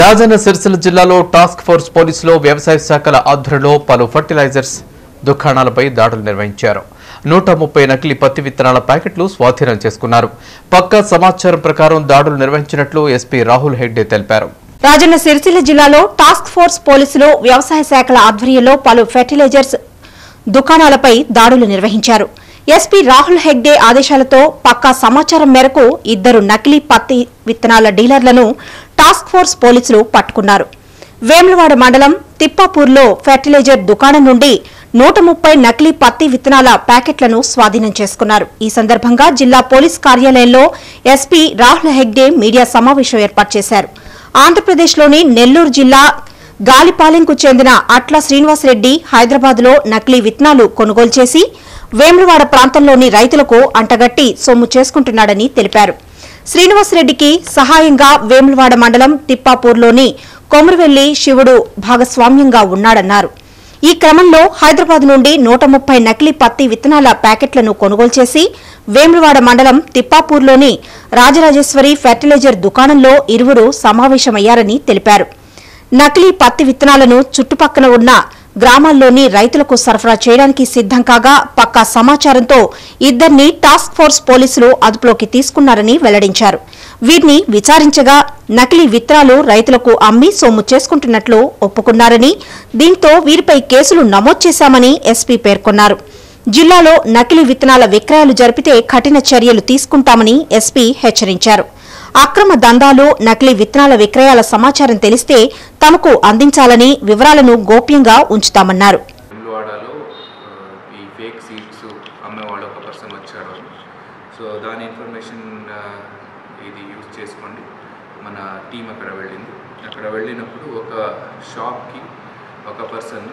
రాజన్న సిరిసిల్ల జిల్లాలో task force పోలీసులు వ్యవసాయ శాఖల ఆధ్వర్యంలో పలు ఫర్టిలైజర్స్ దుకాణాలపై దాడులు నిర్వహించారు. నూట ముప్పై నకిలీ పత్తి విత్తనాల ప్యాకెట్లు స్వాధీనం చేసుకున్నారు. పక్కా సమాచారం ప్రకారం దాడులు నిర్వహించినట్లు ఎస్పీ రాహుల్ హెగ్డే తెలిపారు. రాజన్న సిరిసిల్ల జిల్లాలో టాస్క్ ఫోర్స్ పోలీసులు వ్యవసాయ శాఖల ఆధ్వర్యంలో పలు ఫెర్టిలైజర్స్ దుకాణాలపై దాడులు నిర్వహించారు. ఎస్పీ రాహుల్ హెగ్డే ఆదేశాలతో పక్కా సమాచారం మేరకు ఇద్దరు నకిలీ పత్తి విత్తనాల డీలర్లను టాస్క్ ఫోర్స్ పోలీసులు పట్టుకున్నారు. వేములవాడ మండలం తిప్పాపూర్లో ఫెర్టిలైజర్ దుకాణం నుండి నూట ముప్పై నకిలీ పత్తి విత్తనాల ప్యాకెట్లను స్వాధీనం చేసుకున్నారు. ఈ సందర్భంగా జిల్లా పోలీస్ కార్యాలయంలో ఎస్పీ రాహుల్ హెగ్డే మీడియా సమావేశం ఏర్పాటు చేశారు. ఆంధ్రప్రదేశ్లోని నెల్లూరు జిల్లా గాలిపాలెంకు చెందిన అట్ల శ్రీనివాసరెడ్డి హైదరాబాద్లో నకిలీ విత్తనాలు కొనుగోలు చేసి వేములవాడ ప్రాంతంలోని రైతులకు అంటగట్టి సొమ్ము చేసుకుంటున్నాడని తెలిపారు. శ్రీనివాసరెడ్డికి సహాయంగా వేములవాడ మండలం తిప్పాపూర్లోని కొమరవెల్లి శివుడు భాగస్వామ్యంగా ఉన్నాడన్నారు. ఈ క్రమంలో హైదరాబాద్ నుండి నూట ముప్పై నకిలీ పత్తి విత్తనాల ప్యాకెట్లను కొనుగోలు చేసి వేములవాడ మండలం తిప్పాపూర్లోని రాజరాజేశ్వరి ఫెర్టిలైజర్ దుకాణంలో ఇరువురు సమావేశమయ్యారని తెలిపారు. నకిలీ పత్తి విత్తనాలను చుట్టుపక్కల ఉన్న గ్రామాల్లోని రైతులకు సరఫరా చేయడానికి సిద్దం కాగా పక్కా సమాచారంతో ఇద్దరిని టాస్క్ ఫోర్స్ పోలీసులు అదుపులోకి తీసుకున్నారని వెల్లడించారు. వీరిని విచారించగా నకిలీ విత్తనాలు రైతులకు అమ్మి సొమ్ము చేసుకుంటున్నట్లు ఒప్పుకున్నారని దీంతో వీరిపై కేసులు నమోదు చేశామని ఎస్పీ పేర్కొన్నారు. జిల్లాలో నకిలీ విత్తనాల విక్రయాలు జరిపితే కఠిన చర్యలు తీసుకుంటామని ఎస్పీ హెచ్చరించారు. అక్రమ దందాలు నకిలీ విత్తనాల విక్రయాల సమాచారం తెలిస్తే తమకు అందించాలని వివరాలను గోప్యంగా ఉంచుతామన్నారు. ఈ ఫేక్ సీడ్స్ అమ్మేవాడు ఒక పర్సన్ వచ్చాడు సో దాని ఇన్ఫర్మేషన్ ఇది యూజ్ చేసుకోండి. మన టీం అక్కడ వెళ్ళింది. అక్కడ వెళ్ళినప్పుడు ఒక షాప్కి ఒక పర్సన్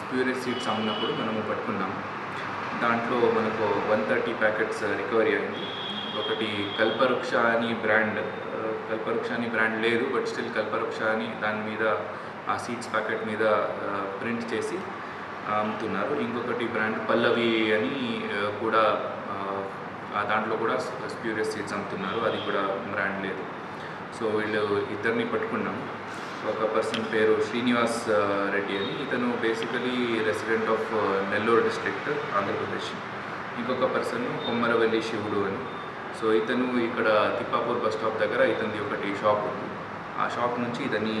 స్ప్యూరియస్ సీడ్స్ అమ్మినప్పుడు మనము పట్టుకున్నాము. దాంట్లో మనకు వన్ థర్టీ ప్యాకెట్స్ రికవరీ అయింది. ఒకటి కల్పవృక్ష అని బ్రాండ్. కల్పవృక్ష అని బ్రాండ్ లేదు బట్ స్టిల్ కల్పవృక్ష అని దాని మీద ఆ సీడ్స్ ప్యాకెట్ మీద ప్రింట్ చేసి అమ్ముతున్నారు. ఇంకొకటి బ్రాండ్ పల్లవి అని కూడా దాంట్లో కూడా స్ప్యూరియస్ సీడ్స్ అమ్ముతున్నారు. అది కూడా బ్రాండ్ లేదు. సో వీళ్ళు ఇద్దరిని పట్టుకున్నాం. ఒక పర్సన్ పేరు శ్రీనివాస్ రెడ్డి అని. ఇతను basically resident of Nellore district Andhra Pradesh. ఇంకొక పర్సన్ కొమ్మరవెల్లి శివుడు అని. సో ఇతను ఇక్కడ తిప్పాపూర్ బస్ స్టాప్ దగ్గర ఇతనిది ఒకటి షాప్ ఉంది. ఆ షాప్ నుంచి ఇతని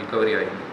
రికవరీ అయింది.